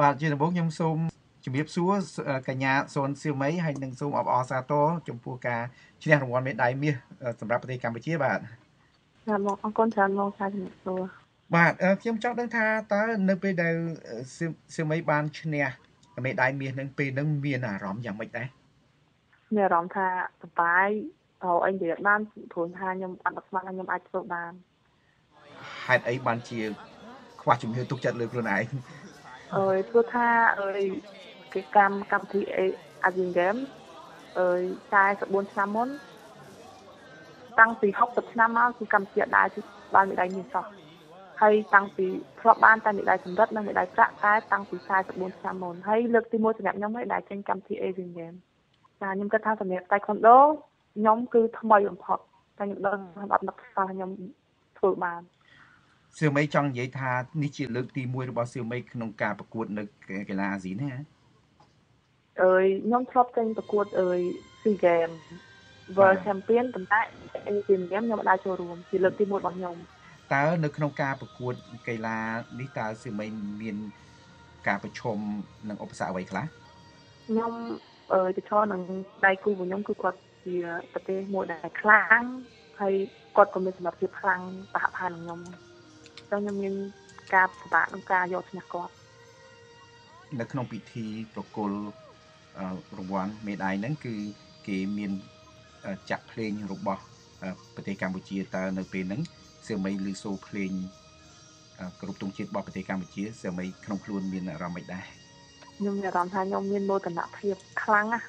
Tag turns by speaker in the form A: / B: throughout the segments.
A: បាទជាដំបូងខ្ញុំសូមជំរាបសួរកញ្ញាសូនសៀវមីហើយនិងសូមអបអរសាទរចំពោះការឈ្នះរង្វាន់មេដាយមាសសម្រាប់ប្រទេសកម្ពុជាបាទ
B: បាទមកអរគុណច្រើនមកសាជំរាបសួរ
A: បាទខ្ញុំចង់ដឹងថាតើនៅពេលដែលសៀវមីបានឈ្នះមេដាយមាសនឹងពេលនឹងមានអារម្មណ៍យ៉ាងម៉េចដែរ
B: មានអារម្មណ៍ថាសប្បាយរកអីនិយាយបានព្រោះថាខ្ញុំអត់ដឹកស្មានថាខ្ញុំអាចធ្វើបាន
A: ហេតុអីបានជាខ្វះជំនឿទុកចិត្តលើខ្លួនឯង
B: អើយព្រោះថាអើយគេកម្មកម្មវិធីអាស៊ីហ្គេមអើយ44ឆ្នាំមុនតាំងពី60ឆ្នាំមកគឺកម្ពុជាដែរបានមេដាយមាសសោះហើយតាំងពីធ្លាប់បានតែមេដាយសម្រិតនិងមេដាយប្រាក់តែតាំងពី44ឆ្នាំមុនហើយលើកទី1សម្រាប់ខ្ញុំហើយដែលចេញកម្មវិធី Asian Games ចាខ្ញុំគិតថាសម្រាប់ Taekwondo ខ្ញុំគឺថ្មីបំផុតតែខ្ញុំដឹងថាអត់នឹកថាខ្ញុំធ្វើបាន
A: សៀវមីចង់និយាយថានេះជាលើកទី1របស់សៀវមីក្នុងការប្រកួតនៅកីឡាអាស៊ីណា
B: អើយខ្ញុំធ្លាប់ចេញប្រកួតអើយ SEA Games World Champion ប៉ុន្តែ Asian Games ខ្ញុំមិនអាចចូលរួមជាលើកទី1របស់ខ្ញុំ
A: តើនៅក្នុងការប្រកួតកីឡានេះតើសៀវមីមានការប្រឈមនឹងឧបសគ្គអ្វីខ្លះ
B: ខ្ញុំអឺប្រឈមនឹងដៃគូរបស់ខ្ញុំគឺគាត់ជាប្រទេសមួយដែលខ្លាំងហើយគាត់ក៏មានសមត្ថភាពខ្លាំងប្រហាក់ប្រហែលនឹងខ្ញុំ ចឹងខ្ញុំមានការពិបាកក្នុងការយកឈ្នះគាត់
A: នៅក្នុងពិធីប្រគល់រង្វាន់មេដាយហ្នឹងគឺគេមានចាក់ភ្លេងរបស់ប្រទេសកម្ពុជាតើនៅពេលហ្នឹងសៀមីឮសូរភ្លេងគ្រប់ទងជាតិរបស់ប្រទេសកម្ពុជាសៀមីក្នុងខ្លួនមានអារម្មណ៍មិនដែរ
B: ខ្ញុំមានអារម្មណ៍ថាខ្ញុំមានមោទនភាពខ្លាំងណាស់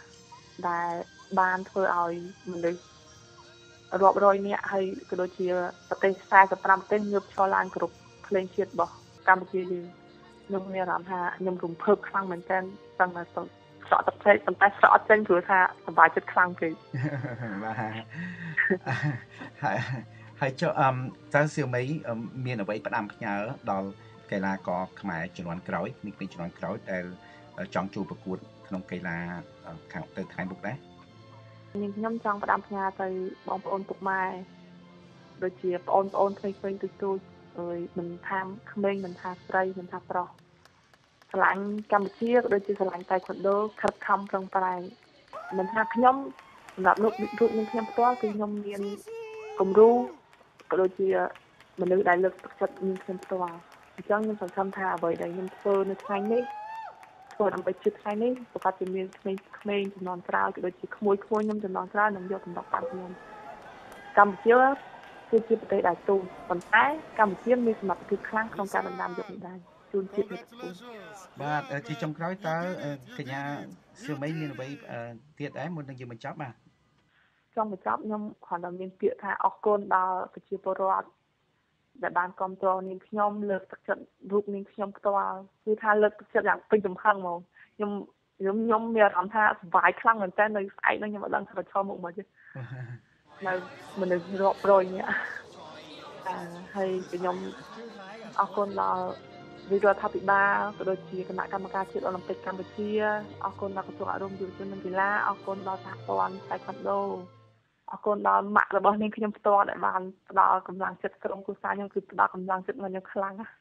B: ដែលបានធ្វើឲ្យមនុស្ស រាប់រយនាក់ហើយក៏ដូចជាប្រទេស45ប្រទេសងើបឈរឡើងគ្រប់ភ្លេងជាតិរបស់កម្ពុជាយើងខ្ញុំមានអារម្មណ៍ថាខ្ញុំរំភើបខ្លាំងមែនទែនសឹងតែស្រក់ទឹកភ្នែកប៉ុន្តែស្រក់អត់ចេញព្រោះថាសប្បាយចិត្តខ្លាំងពេក
A: បាទហើយហើយចុះអឹមតើសៀវមីមានអ្វីផ្ដាំផ្ញើដល់កីឡាករខ្មែរជំនាន់ក្រោយនេះពីជំនាន់ក្រោយដែលចង់ចូលប្រកួតក្នុងកីឡាខាងទៅថ្ងៃមុខដែរ
B: នាងខ្ញុំចង់ផ្ដាំផ្ញើទៅបងប្អូនពុកម៉ែដូចជាបងប្អូនផ្សេងៗទូទូចអើយមិនថាក្មេងមិនថាស្រីមិនថាប្រុសឆ្លាញ់កម្ពុជាក៏ដូចជាឆ្លាញ់តៃក្វាន់ដូខិតខំប្រឹងប្រែងមិនថាខ្ញុំសម្រាប់លោករូបនឹងខ្ញុំផ្ទាល់គឺខ្ញុំមានគំរូក៏ដូចជាមនុស្សដែលលើកទឹកចិត្តនឹងខ្ញុំផ្ទាល់អញ្ចឹងខ្ញុំសង្ឃឹមថាអ្វីដែលខ្ញុំធ្វើនៅថ្ងៃនេះ ធ្វើដើម្បីជឿថ្ងៃនេះប្រកាសជាមានក្មេងៗចំនួនក្រោយក៏ដូចជាក្មួយៗខ្ញុំចំនួនក្រោយនឹងយកតំណបានខ្ញុំកម្ពុជាគឺជាប្រទេសដែលទូប៉ុន្តែកម្ពុជាមានសមត្ថភាពខ្លាំងក្នុងការដណ្ដើមយកមេដាយជូនជាតិនេះ
A: បាទជាចុងក្រោយតើកញ្ញាសឿមីមានអ្វីទៀតដែរមុននឹងយើងបញ្ចប់បាទ
B: ចង់បញ្ចប់ខ្ញុំគ្រាន់តែមានពាក្យថាអរគុណដល់ប្រជាពលរដ្ឋ ដែលបានគ្រប់គ្រងនាងខ្ញុំលើកទឹកចិត្តរូបនាងខ្ញុំផ្ទាល់គឺថាលើកទឹកចិត្តយ៉ាងពេញចំហឹងហ្មងខ្ញុំខ្ញុំខ្ញុំមានអារម្មណ៍ថាសុបាយខ្លាំងមែនតើនៅស្អែកហ្នឹងខ្ញុំអត់ដឹងថាប្រឈមមុខមកទេនៅមនុស្សរាប់រយនាក់អឺហើយខ្ញុំអរគុណដល់វិរដ្ឋាភិបាលក៏ដូចជាគណៈកម្មការជាតិអូឡ িম্প ិកកម្ពុជាអរគុណដល់ក្រសួងអប់រំយុវជននិងកីឡាអរគុណដល់សហព័ន្ធតៃក្វាន់ដូ អរគុណដល់ម៉ាក់របស់នាងខ្ញុំផ្ទាល់ដែលបានផ្ដល់កម្លាំងចិត្តក្រុមគ្រួសារខ្ញុំគឺផ្ដល់កម្លាំងចិត្តមកខ្ញុំខ្លាំងណាស់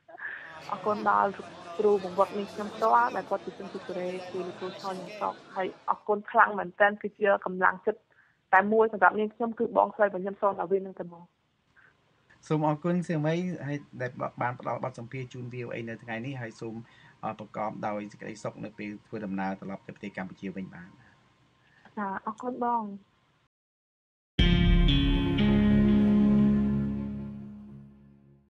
B: អរគុណដល់គ្រូបង្វឹកនាងខ្ញុំផ្ទាល់ដែលគាត់ជាជនជាតិកូរ៉េគឺលោកគ្រូឆោខ្ញុំសក់ហើយអរគុណខ្លាំងមែនទែនគឺជាកម្លាំងចិត្តតែមួយសម្រាប់នាងខ្ញុំគឺបងស្រីរបស់ខ្ញុំសូមដល់វិញនឹងទៅមក
A: សូមអរគុណសៀមីហើយដែលបានផ្ដល់បទសម្ភាសន៍ជូន VOA នៅថ្ងៃនេះហើយសូមប្រកបដោយសេចក្តីសុខនៅពេលធ្វើដំណើរត្រឡប់ទៅប្រទេសកម្ពុជាវិញបាន
B: ចាអរគុណបង